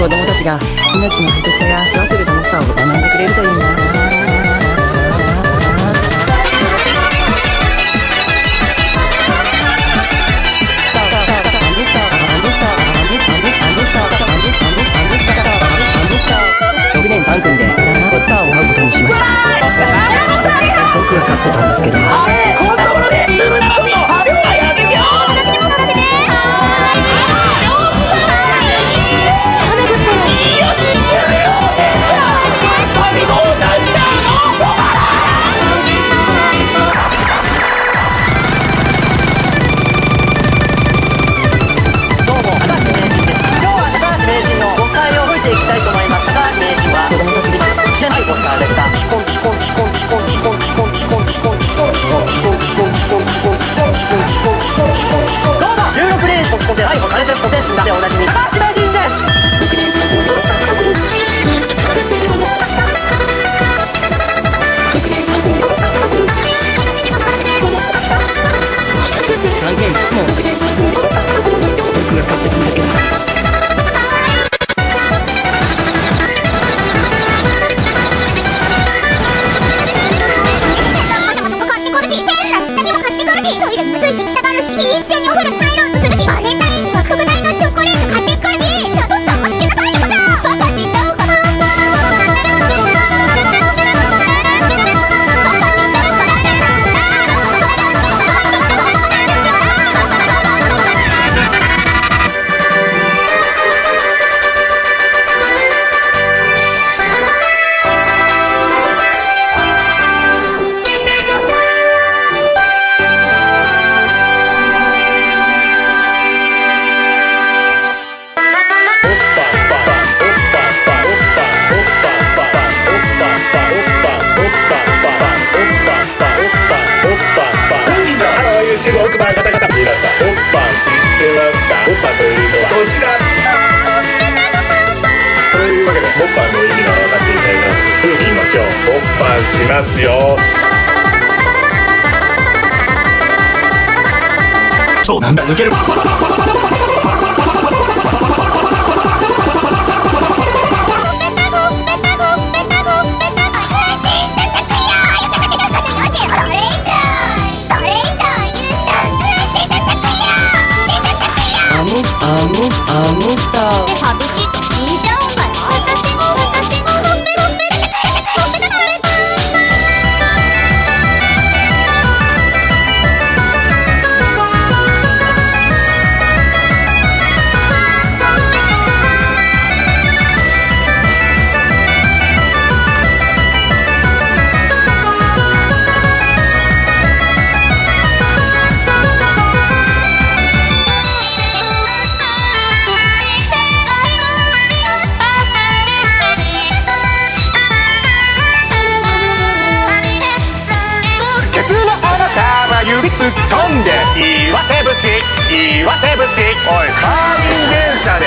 子供たちが命の大切さや育てる楽しさを学んでくれるといいな。でおなじみ。しますよ。そうなんだ抜ける。寂しい。岩手節岩手節。おい車で。